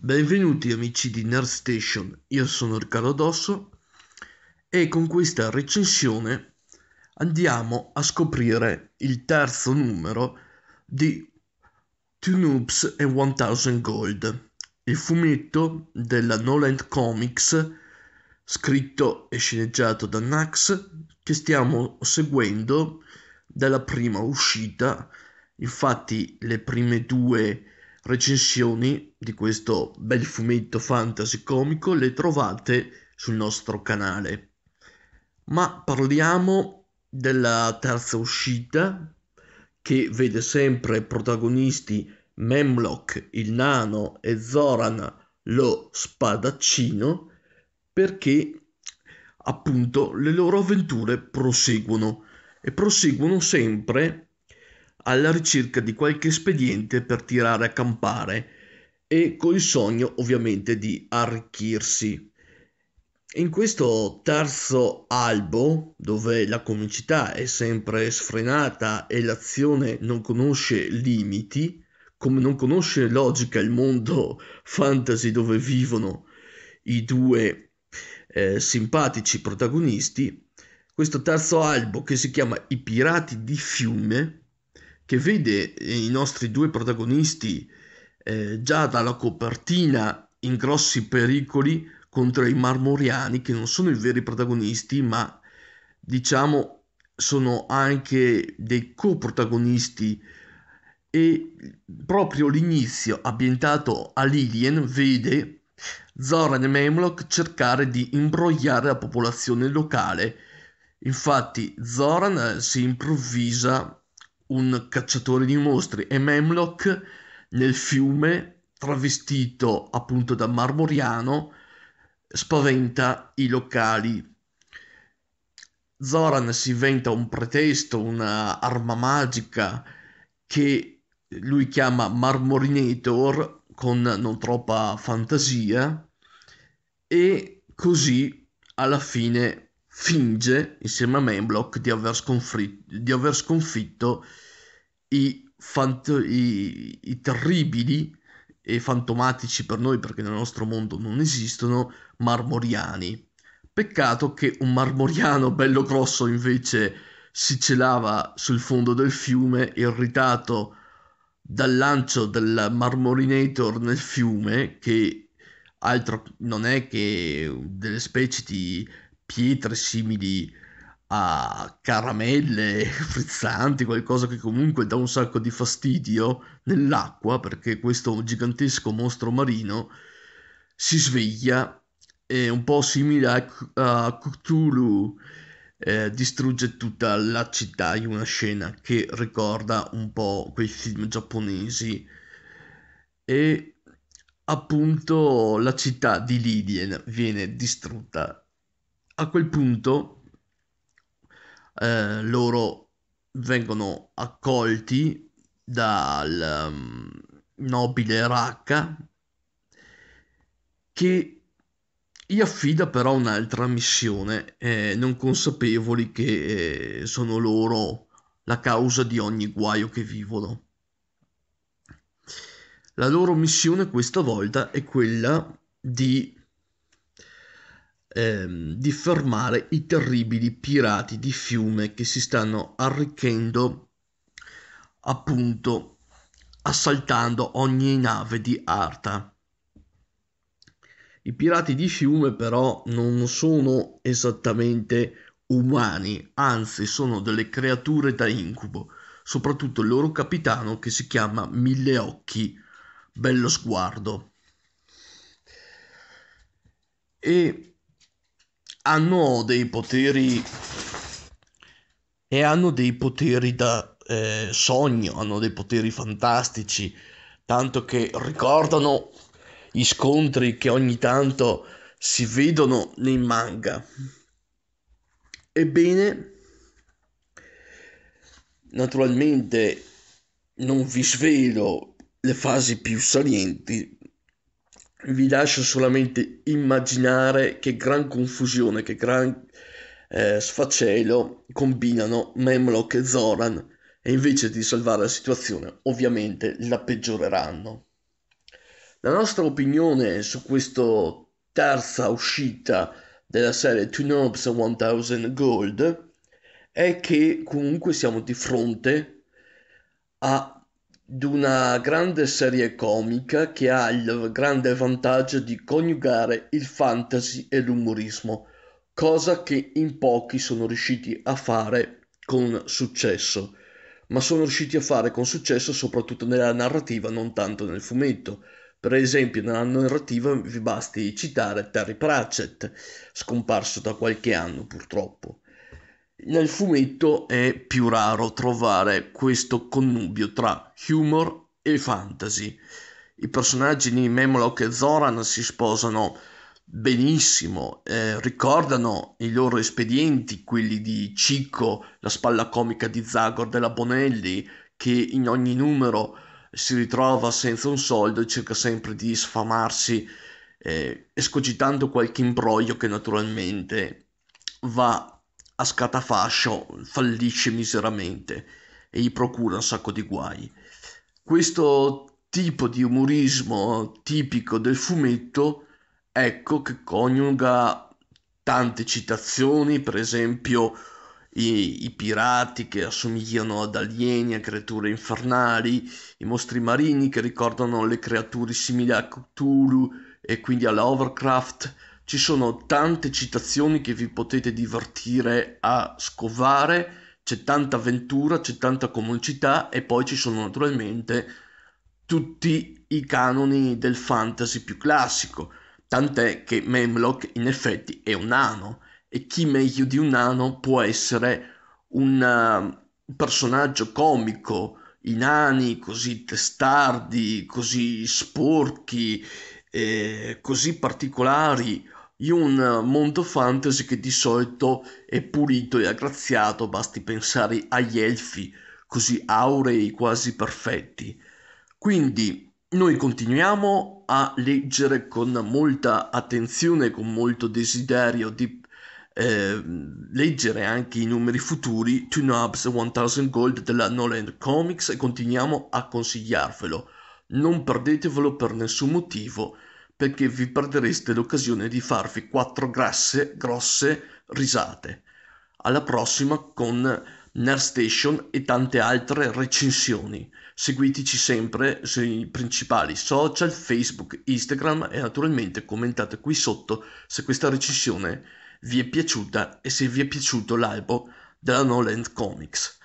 Benvenuti amici di Nerd Station, io sono Riccardo Dosso e con questa recensione andiamo a scoprire il terzo numero di Two Noobs and 1000 Gold, il fumetto della Noland Comics scritto e sceneggiato da Nax che stiamo seguendo dalla prima uscita. Infatti le prime due recensioni di questo bel fumetto fantasy comico le trovate sul nostro canale. Ma parliamo della terza uscita che vede sempre protagonisti Memlock il nano e Zoran lo spadaccino perché appunto le loro avventure proseguono e proseguono sempre alla ricerca di qualche espediente per tirare a campare e con il sogno ovviamente di arricchirsi. In questo terzo albo, dove la comicità è sempre sfrenata e l'azione non conosce limiti, come non conosce logica il mondo fantasy dove vivono i due eh, simpatici protagonisti, questo terzo albo che si chiama I pirati di fiume che vede i nostri due protagonisti eh, già dalla copertina in grossi pericoli contro i marmoriani che non sono i veri protagonisti ma diciamo sono anche dei coprotagonisti. E proprio l'inizio ambientato a Lilien vede Zoran e Memlock cercare di imbrogliare la popolazione locale. Infatti Zoran si improvvisa un cacciatore di mostri. E Memlock nel fiume travestito appunto da marmoriano spaventa i locali. Zoran si inventa un pretesto, un'arma magica che lui chiama Marmorinator con non troppa fantasia e così alla fine finge, insieme a Memblock, di aver, sconfitto, di aver sconfitto i, fant- i, i terribili e fantomatici per noi, perché nel nostro mondo non esistono, marmoriani. Peccato che un marmoriano bello grosso invece si celava sul fondo del fiume, irritato dal lancio del Marmorinator nel fiume, che altro non è che delle specie di pietre simili a caramelle frizzanti, qualcosa che comunque dà un sacco di fastidio nell'acqua, perché questo gigantesco mostro marino si sveglia, è un po' simile a, Cthulhu, eh, distrugge tutta la città in una scena che ricorda un po' quei film giapponesi. E appunto la città di Lydien viene distrutta a quel punto eh, loro vengono accolti dal um, nobile Racca che gli affida però un'altra missione, eh, non consapevoli che eh, sono loro la causa di ogni guaio che vivono. La loro missione questa volta è quella di ehm, di fermare i terribili pirati di fiume che si stanno arricchendo appunto assaltando ogni nave di Arta. I pirati di fiume però non sono esattamente umani, anzi sono delle creature da incubo, soprattutto il loro capitano che si chiama Mille Occhi, bello sguardo. E hanno dei poteri e hanno dei poteri da eh, sogno, hanno dei poteri fantastici, tanto che ricordano gli scontri che ogni tanto si vedono nei manga. Ebbene, naturalmente non vi svelo le fasi più salienti vi lascio solamente immaginare che gran confusione, che gran eh, sfacelo combinano Memlock e Zoran e invece di salvare la situazione ovviamente la peggioreranno. La nostra opinione su questa terza uscita della serie Two Knobs 1000 Gold è che comunque siamo di fronte ad una grande serie comica che ha il grande vantaggio di coniugare il fantasy e l'umorismo, cosa che in pochi sono riusciti a fare con successo, ma sono riusciti a fare con successo soprattutto nella narrativa, non tanto nel fumetto. Per esempio, nella narrativa vi basti citare Terry Pratchett, scomparso da qualche anno purtroppo. Nel fumetto è più raro trovare questo connubio tra humor e fantasy. I personaggi di Memlock e Zoran si sposano benissimo, eh, ricordano i loro espedienti, quelli di Cicco, la spalla comica di Zagor della Bonelli, che in ogni numero si ritrova senza un soldo e cerca sempre di sfamarsi, eh, escogitando qualche imbroglio che naturalmente va a scatafascio fallisce miseramente e gli procura un sacco di guai. Questo tipo di umorismo tipico del fumetto, ecco che coniuga tante citazioni, per esempio i, i, pirati che assomigliano ad alieni, a creature infernali, i mostri marini che ricordano le creature simili a Cthulhu e quindi alla Overcraft, ci sono tante citazioni che vi potete divertire a scovare, c'è tanta avventura, c'è tanta comicità e poi ci sono naturalmente tutti i canoni del fantasy più classico, tant'è che Memlock in effetti è un nano. E chi meglio di un nano può essere un uh, personaggio comico, i nani così testardi, così sporchi, eh, così particolari in un mondo fantasy che di solito è pulito e aggraziato, basti pensare agli elfi, così aurei, quasi perfetti. Quindi noi continuiamo a leggere con molta attenzione, con molto desiderio di eh, leggere anche i numeri futuri Two Nubs 1000 Gold della Nolan Comics e continuiamo a consigliarvelo. Non perdetevelo per nessun motivo perché vi perdereste l'occasione di farvi quattro grasse, grosse risate. Alla prossima con Nerd Station e tante altre recensioni. Seguiteci sempre sui principali social, Facebook, Instagram e naturalmente commentate qui sotto se questa recensione vi è piaciuta e se vi è piaciuto l'albo della Noland Comics.